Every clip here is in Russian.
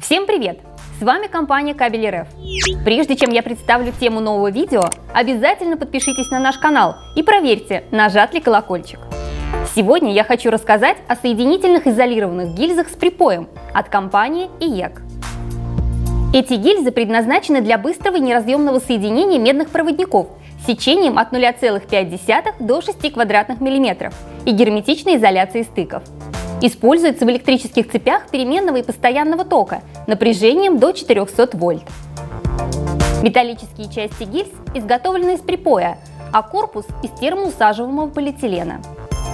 Всем привет! С вами компания Кабель РФ. Прежде чем я представлю тему нового видео, обязательно подпишитесь на наш канал и проверьте, нажат ли колокольчик. Сегодня я хочу рассказать о соединительных изолированных гильзах с припоем от компании IEK. Эти гильзы предназначены для быстрого неразъемного соединения медных проводников сечением от 0,5 до 6 квадратных миллиметров и герметичной изоляции стыков. Используется в электрических цепях переменного и постоянного тока напряжением до 400 вольт. Металлические части гильз изготовлены из припоя, а корпус из термоусаживаемого полиэтилена.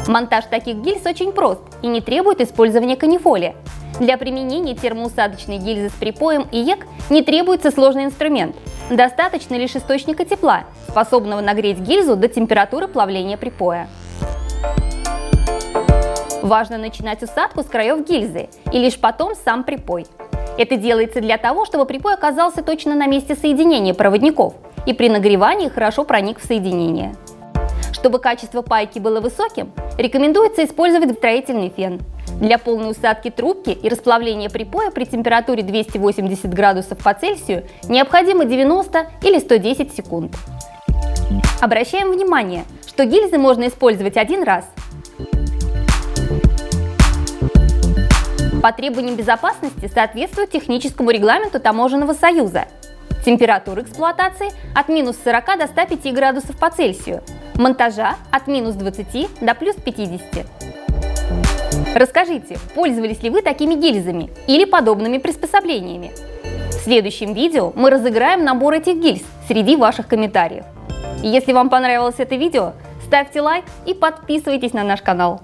Монтаж таких гильз очень прост и не требует использования канифоли. Для применения термоусадочной гильзы с припоем и ЕК не требуется сложный инструмент. Достаточно лишь источника тепла, способного нагреть гильзу до температуры плавления припоя. Важно начинать усадку с краев гильзы и лишь потом сам припой. Это делается для того, чтобы припой оказался точно на месте соединения проводников и при нагревании хорошо проник в соединение. Чтобы качество пайки было высоким, рекомендуется использовать строительный фен. Для полной усадки трубки и расплавления припоя при температуре 280 градусов по Цельсию необходимо 90 или 110 секунд. Обращаем внимание, что гильзы можно использовать один раз – по требованиям безопасности соответствует техническому регламенту Таможенного союза. Температура эксплуатации от минус 40 до 105 градусов по Цельсию, монтажа от минус 20 до плюс 50. Расскажите, пользовались ли вы такими гильзами или подобными приспособлениями? В следующем видео мы разыграем набор этих гильз среди ваших комментариев. Если вам понравилось это видео, ставьте лайк и подписывайтесь на наш канал.